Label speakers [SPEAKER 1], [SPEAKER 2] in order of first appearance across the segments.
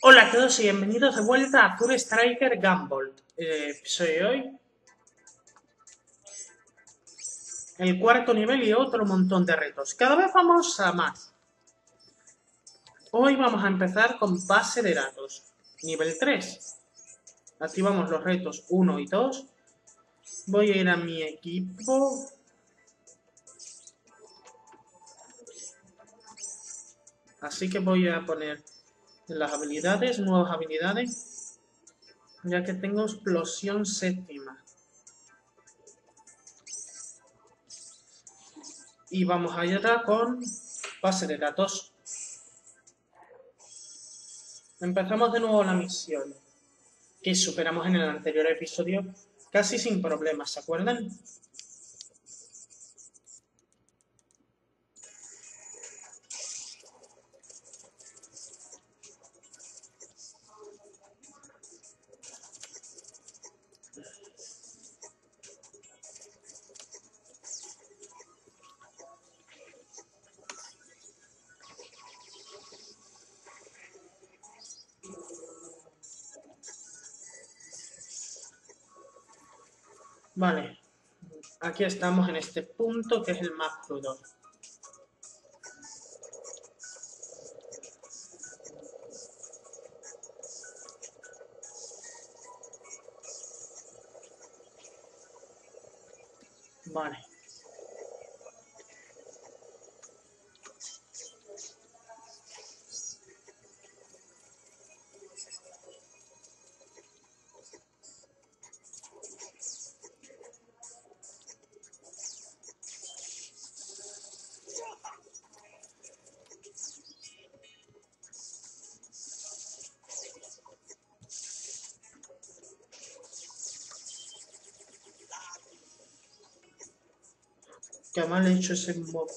[SPEAKER 1] Hola a todos y bienvenidos de vuelta a Tour Striker Gumball. Eh, episodio hoy. El cuarto nivel y otro montón de retos. Cada vez vamos a más. Hoy vamos a empezar con base de datos. Nivel 3. Activamos los retos 1 y 2. Voy a ir a mi equipo. Así que voy a poner las habilidades, nuevas habilidades, ya que tengo explosión séptima. Y vamos a ir con base de datos. Empezamos de nuevo la misión, que superamos en el anterior episodio casi sin problemas, ¿se acuerdan? Aquí estamos en este punto que es el más crudo. Qué mal hecho ese mob.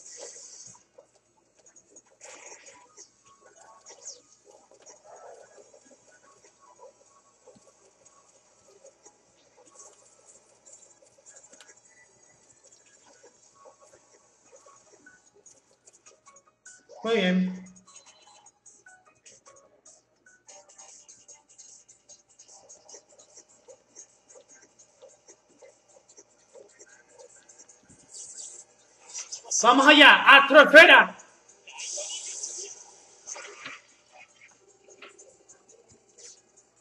[SPEAKER 1] ¡Vamos allá! ¡Astrosfera!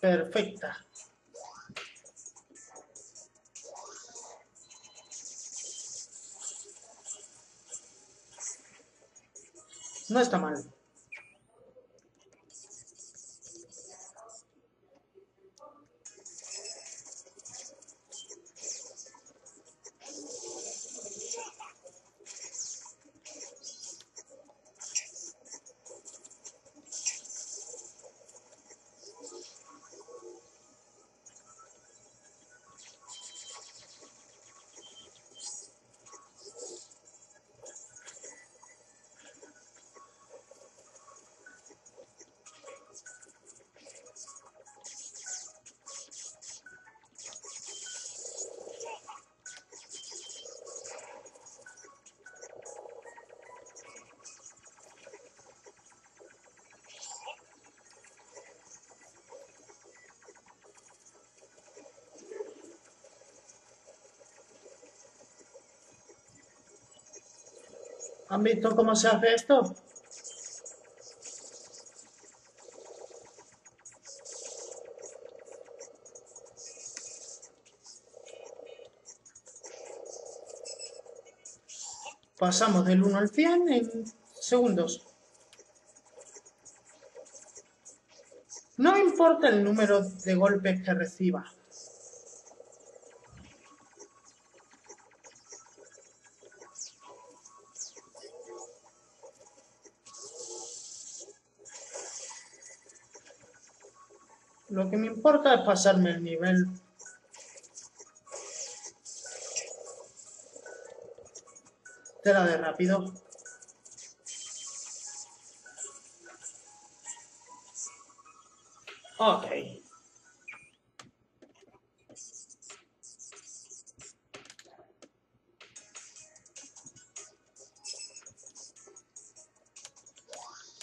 [SPEAKER 1] Perfecta. No está mal. ¿Han visto cómo se hace esto? Pasamos del 1 al 100 en segundos. No importa el número de golpes que reciba. Lo que me importa es pasarme el nivel. Tela de rápido. Ok.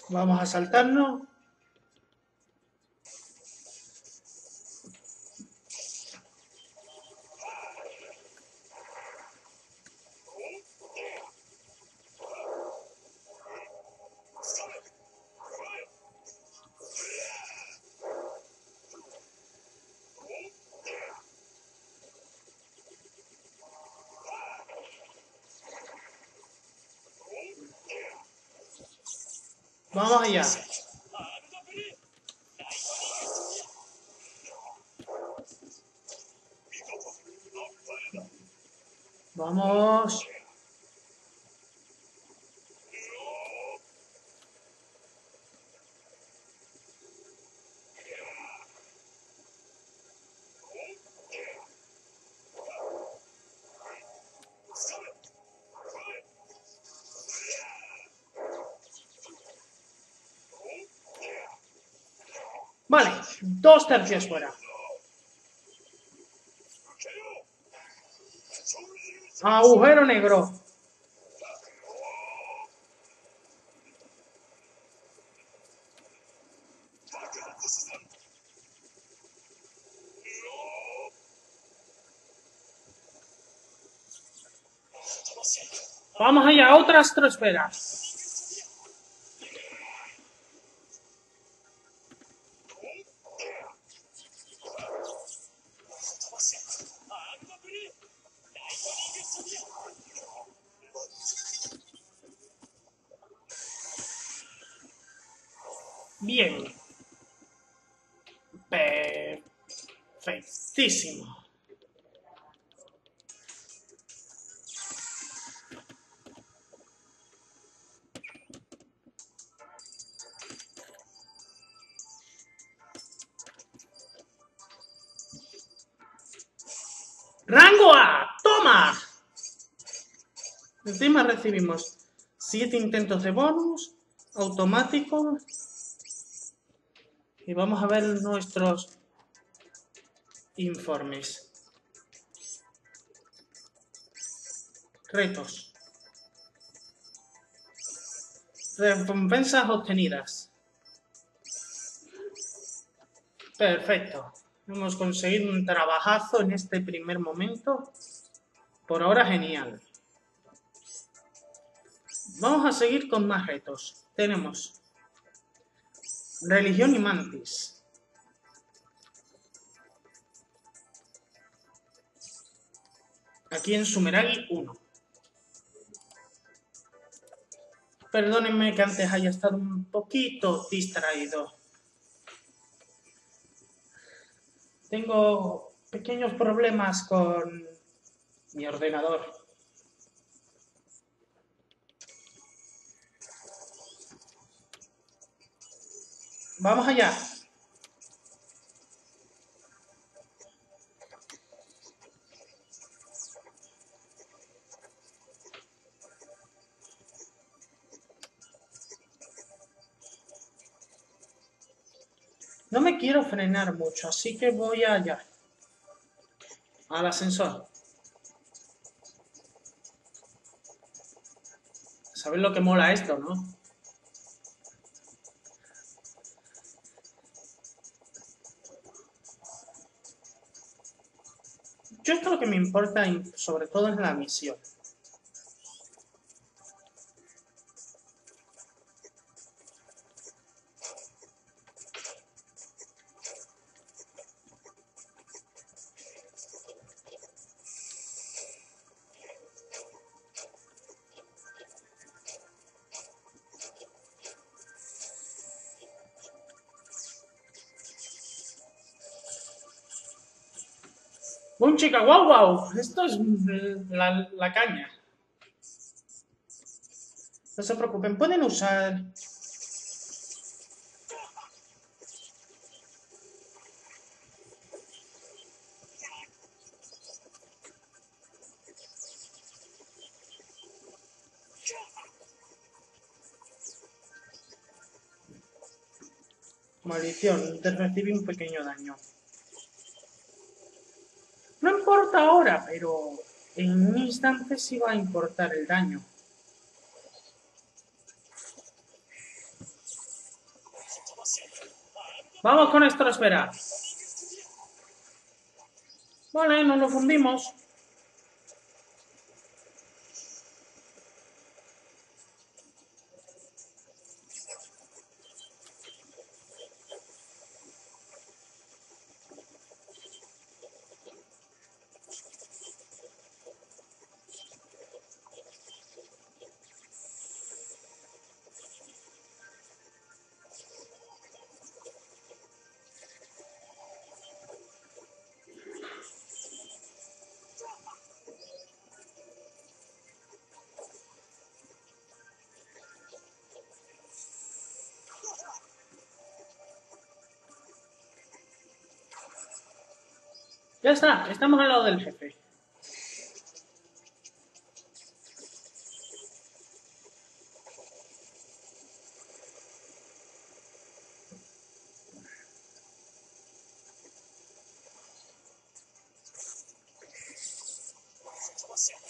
[SPEAKER 1] Vamos a saltarnos. Vamos. Vale, dos tercios fuera. Agujero negro. Vamos allá, otra astrosfera. Bien. Perfectísimo. ¡Rango A! ¡Toma! Encima recibimos 7 intentos de bonus, automático. Y vamos a ver nuestros informes. Retos. Recompensas obtenidas. Perfecto. Hemos conseguido un trabajazo en este primer momento. Por ahora genial. Vamos a seguir con más retos. Tenemos religión y mantis. Aquí en Sumeragi 1. Perdónenme que antes haya estado un poquito distraído. Tengo pequeños problemas con mi ordenador. Vamos allá. No me quiero frenar mucho, así que voy allá. Al ascensor. ¿Sabes lo que mola esto, no? Yo esto lo que me importa sobre todo es la misión. Chica, wow, wow, esto es la, la caña. No se preocupen, pueden usar... Maldición, te recibí un pequeño daño. No ahora, pero en un instante sí va a importar el daño. Vamos con esfera. Vale, nos lo fundimos. Ya está, estamos al lado del jefe.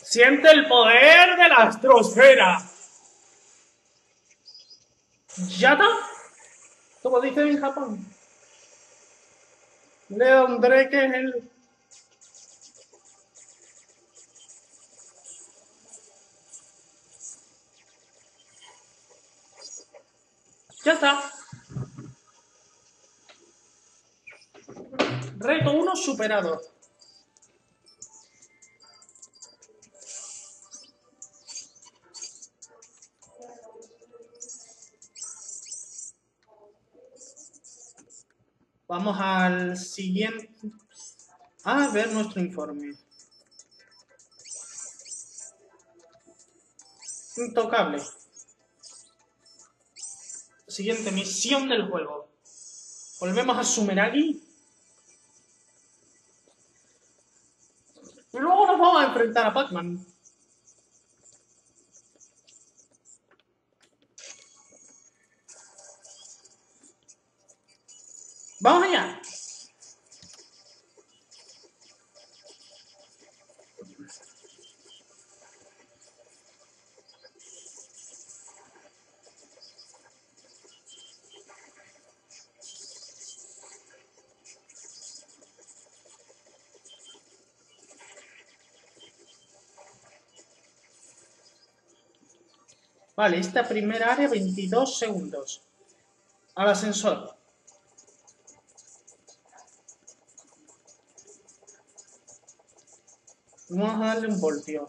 [SPEAKER 1] Siente el poder de la astrosfera. ¿Yata? Como dicen en Japón. Leon Drake es el... Ya está. Reto 1 superado. Vamos al siguiente. A ver nuestro informe. Intocable. Siguiente misión del juego. Volvemos a Sumeragi. Luego nos vamos a enfrentar a Pac-Man. Vamos allá. Vale, esta primera área 22 segundos. Al ascensor. Vamos a darle un voltio.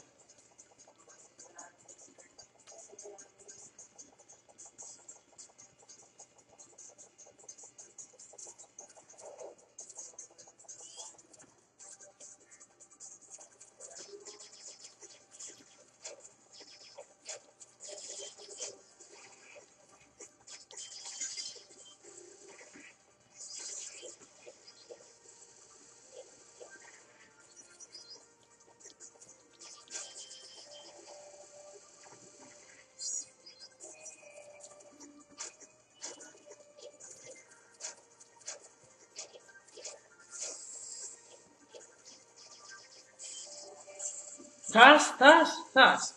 [SPEAKER 1] Zas, zas, zas.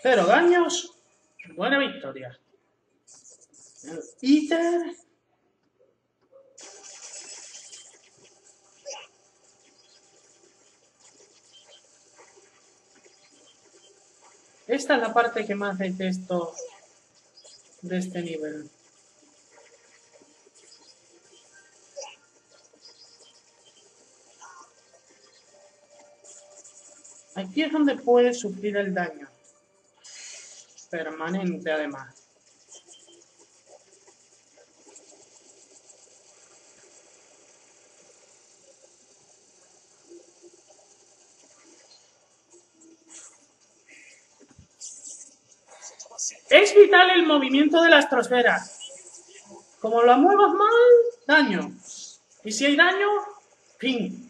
[SPEAKER 1] Cero daños. Buena victoria. El íter. Esta es la parte que más detesto de este nivel. Aquí es donde puede sufrir el daño. Permanente además. Es vital el movimiento de la astrosfera. Como lo muevas mal, daño. Y si hay daño, fin.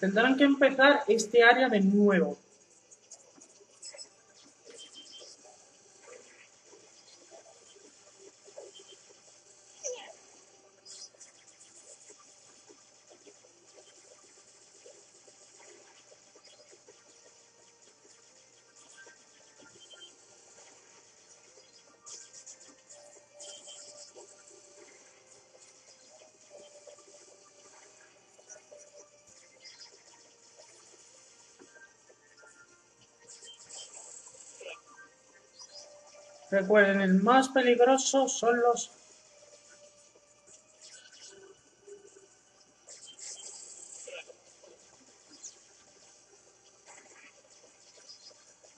[SPEAKER 1] Tendrán que empezar este área de nuevo. Recuerden, el más peligroso son los...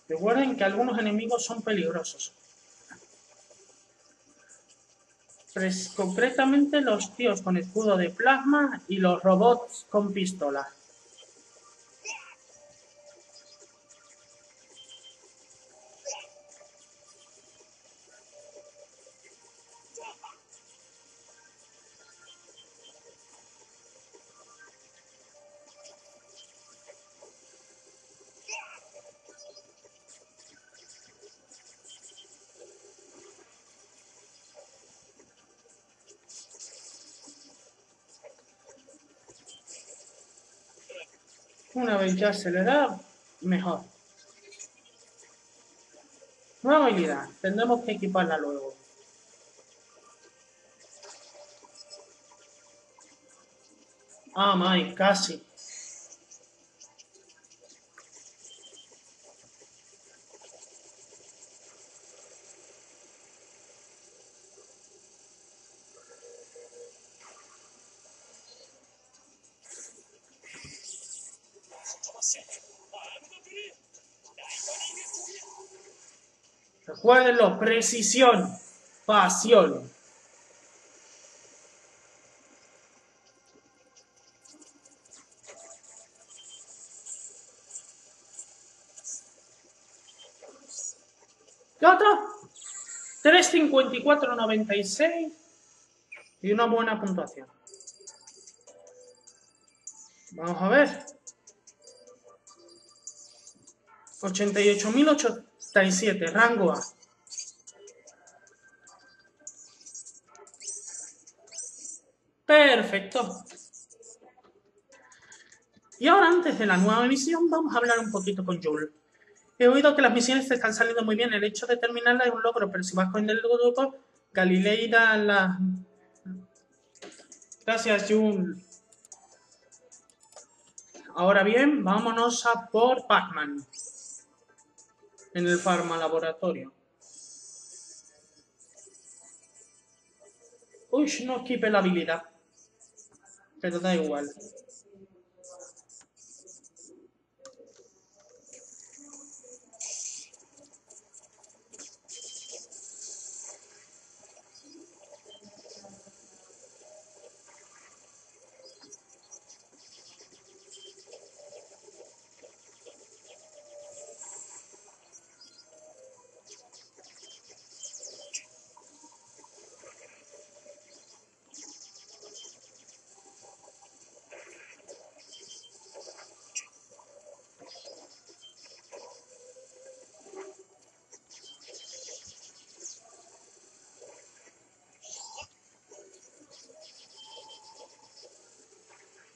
[SPEAKER 1] Recuerden que algunos enemigos son peligrosos. concretamente los tíos con escudo de plasma y los robots con pistola. Ya se mejor. Nueva habilidad. Tendremos que equiparla luego. Ah, my, casi. Recuérdenlo, precisión, pasión. ¿Qué otro? 354.96 y una buena puntuación. Vamos a ver. 88.087, rango A. Perfecto. Y ahora, antes de la nueva misión, vamos a hablar un poquito con Jules. He oído que las misiones te están saliendo muy bien. El hecho de terminarla es un logro, pero si vas con el grupo, Galileira la... Gracias, Jules. Ahora bien, vámonos a por Pac-Man. En el Pharma Laboratorio. Uy, no equipe la habilidad. Pero da igual.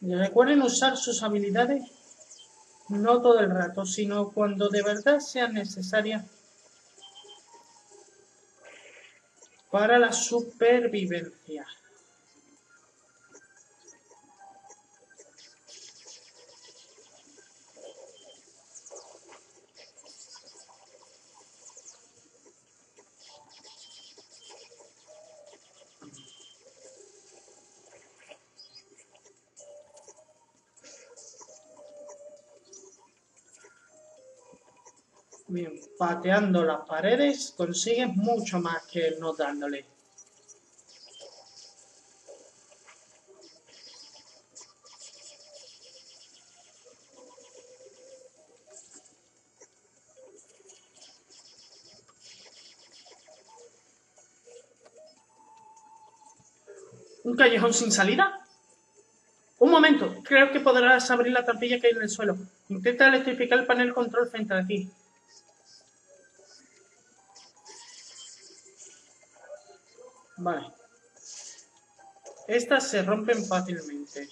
[SPEAKER 1] Recuerden usar sus habilidades no todo el rato, sino cuando de verdad sean necesarias para la supervivencia. Pateando las paredes consigues mucho más que no dándole. ¿Un callejón sin salida? Un momento, creo que podrás abrir la trampilla que hay en el suelo. Intenta electrificar el panel control frente a ti. Vale. Estas se rompen fácilmente.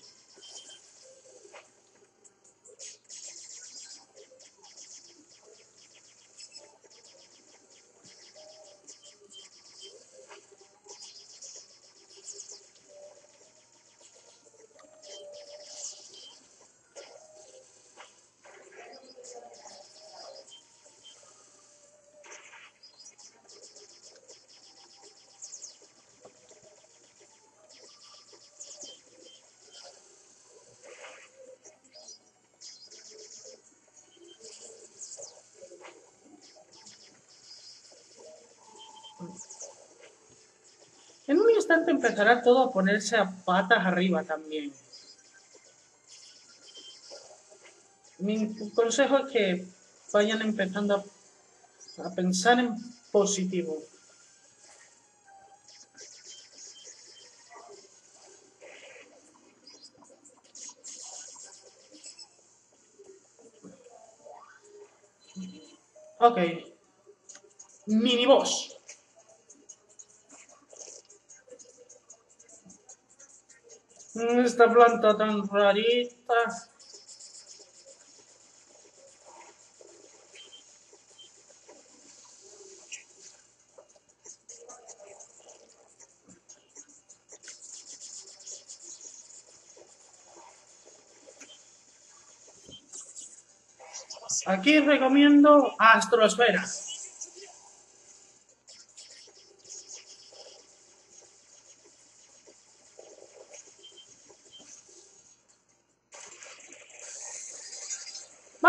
[SPEAKER 1] En un instante empezará todo a ponerse a patas arriba también. Mi consejo es que vayan empezando a, pensar en positivo. Ok. Mini boss. Mm, esta planta tan rarita. Aquí recomiendo Astrosfera.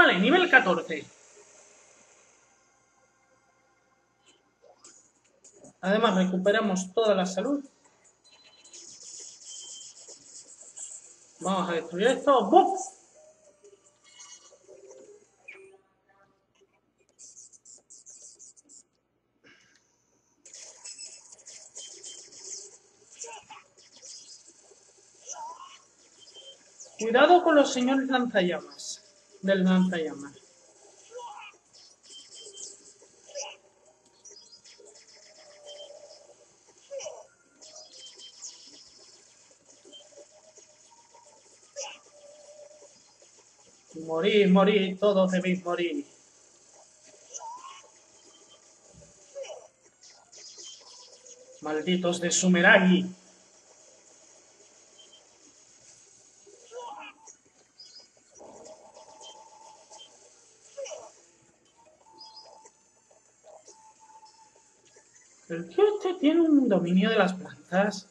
[SPEAKER 1] Vale, nivel 14. Además, recuperamos toda la salud. Vamos a destruir esto. ¡Buf! Cuidado con los señores lanzallamas. Del lanzallamas. Morir, morir, todos debéis morir. Malditos de Sumeragi. Tío este tiene un dominio de las plantas.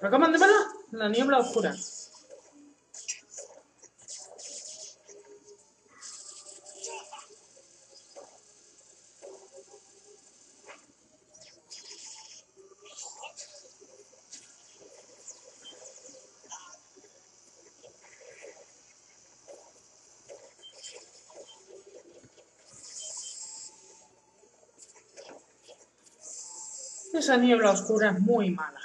[SPEAKER 1] Acaban la niebla oscura. Esa niebla oscura es muy mala.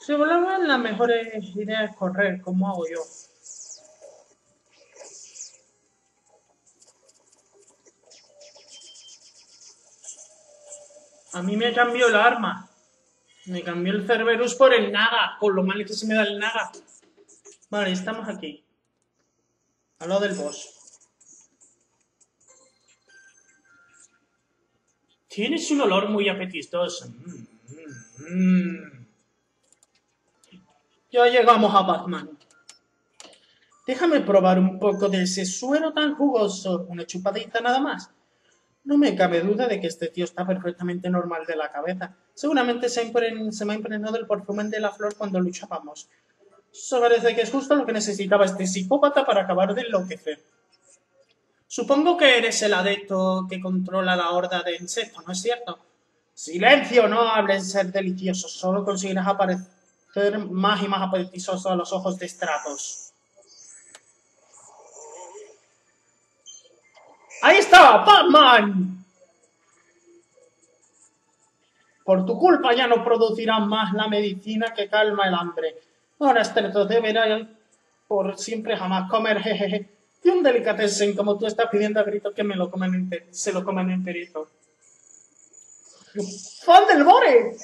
[SPEAKER 1] Si volvemos, la mejor idea es correr, como hago yo. A mí me cambió el arma. Me cambió el Cerberus por el Naga, con lo mal que se me da el Naga. Vale, estamos aquí. Al lado del boss. Tienes un olor muy apetitoso. Ya llegamos a Batman. Déjame probar un poco de ese suero tan jugoso. Una chupadita nada más. No me cabe duda de que este tío está perfectamente normal de la cabeza. Seguramente se, se me ha impregnado el perfume de la flor cuando luchábamos. Eso parece que es justo lo que necesitaba este psicópata para acabar de enloquecer. Supongo que eres el adepto que controla la horda de insectos, ¿no es cierto? Silencio, no hables ser delicioso. Solo conseguirás aparecer más y más apetitoso a los ojos de Stratos. ¡Ahí está! ¡Batman! Por tu culpa ya no producirán más la medicina que calma el hambre. Ahora Stratos deberá por siempre jamás comer jejeje. Y un delicatessen como tú estás pidiendo a gritos que me lo comen se lo comen enterito. ¡Fan del Bore!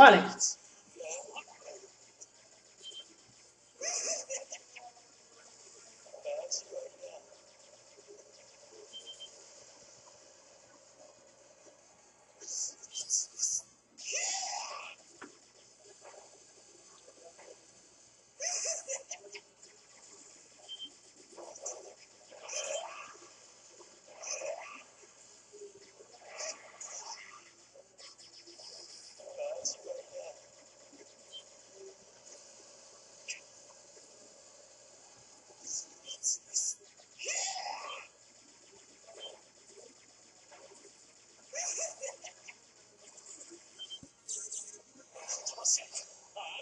[SPEAKER 1] Vale.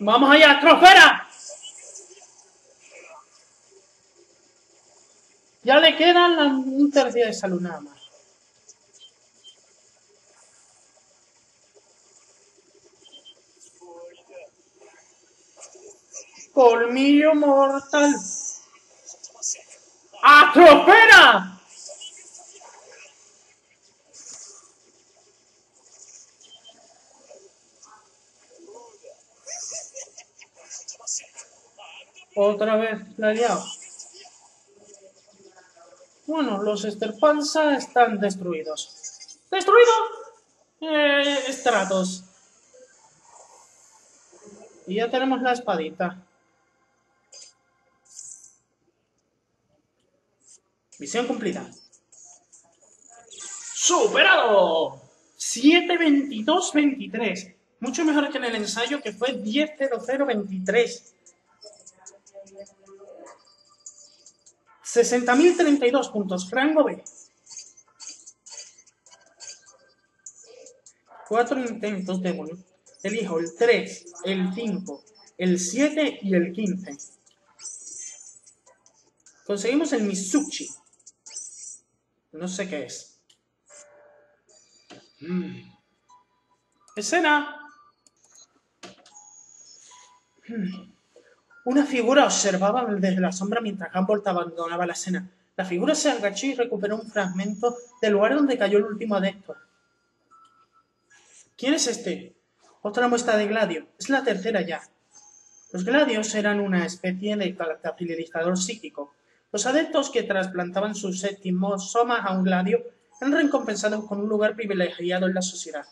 [SPEAKER 1] ¡Vamos allá, trofera! Ya le quedan un tercio de salud nada más. Colmillo mortal. ¡Atropera! Otra vez la Bueno, los Esterpanza están destruidos. ¡Destruido! Eh, estratos. Y ya tenemos la espadita. Misión cumplida. ¡Superado! 7.22.23. Mucho mejor que en el ensayo que fue 10.00.23. 60.032 puntos. Rango B. Cuatro intentos de gol. Elijo el 3, el 5, el 7 y el 15. Conseguimos el Mitsuchi. No sé qué es. Mm. Escena. Una figura observaba desde la sombra mientras Humboldt abandonaba la escena. La figura se agachó y recuperó un fragmento del lugar donde cayó el último adepto. ¿Quién es este? Otra muestra de gladio. Es la tercera ya. Los gladios eran una especie de catalizador psíquico. Los adeptos que trasplantaban su séptimo soma a un gladio eran recompensados con un lugar privilegiado en la sociedad.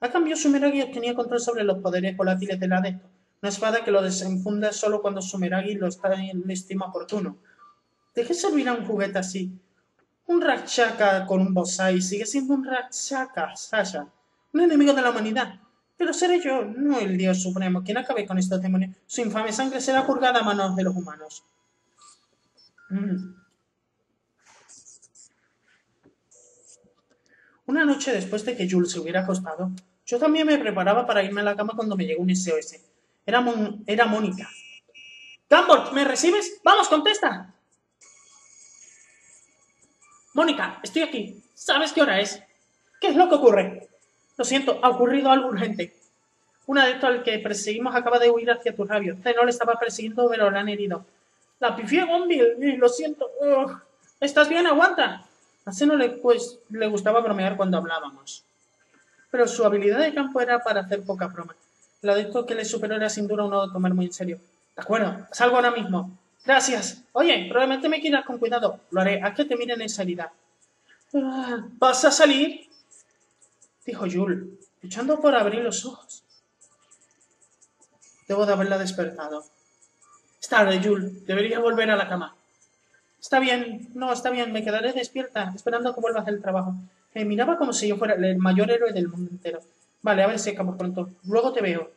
[SPEAKER 1] A cambio, Sumeragi obtenía control sobre los poderes volátiles del adepto, una espada que lo desenfunda solo cuando Sumeragi lo, está, en estima oportuno. ¿De qué servirá un juguete así? Un Rakshaka con un Bosai sigue siendo un Rakshaka, Sasha. Un enemigo de la humanidad. Pero seré yo, no el Dios Supremo, quien acabe con estos demonios. Su infame sangre será purgada a manos de los humanos. Mm. Una noche después de que Jules se hubiera acostado, yo también me preparaba para irme a la cama cuando me llegó un SOS. Era, era Mónica. Gambort, ¿me recibes? ¡Vamos, contesta! Mónica, estoy aquí. ¿Sabes qué hora es? ¿Qué es lo que ocurre? Lo siento, ha ocurrido algo urgente. Un adepto al que perseguimos acaba de huir hacia tu rabio. no le estaba persiguiendo, pero lo han herido. La pifié Gonville, lo siento. ¿Estás bien? Aguanta. A Zeno le, pues, le gustaba bromear cuando hablábamos. Pero su habilidad de campo era para hacer poca broma. El adepto que le superó era sin duda uno de tomar muy en serio. De acuerdo, salgo ahora mismo. Gracias. Oye, probablemente me quieras con cuidado. Lo haré. Haz que te miren esa herida. Ah, ¿Vas a salir? Dijo Jules, luchando por abrir los ojos. Debo de haberla despertado. Es tarde, Jules. Debería volver a la cama. Está bien, no, está bien, me quedaré despierta, esperando que vuelvas del trabajo. Me miraba como si yo fuera el mayor héroe del mundo entero. Vale, a ver si acabo pronto. Luego te veo.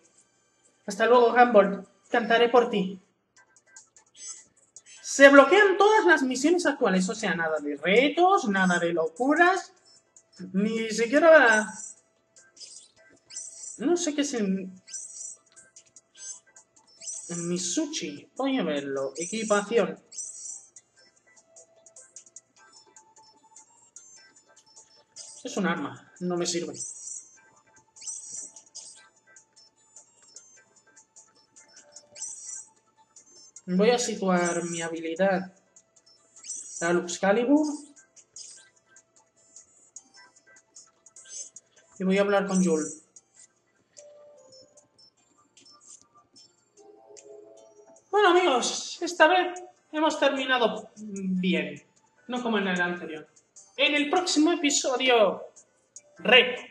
[SPEAKER 1] Hasta luego, Humboldt. Cantaré por ti. Se bloquean todas las misiones actuales, o sea, nada de retos, nada de locuras, ni siquiera... No sé qué es el... Mitsuchi. Voy a verlo. Equipación. Es un arma. No me sirve. Voy a situar mi habilidad a Luxcalibur. Y voy a hablar con Jules. Bueno amigos, esta vez hemos terminado bien, no como en el anterior. En el próximo episodio, reto.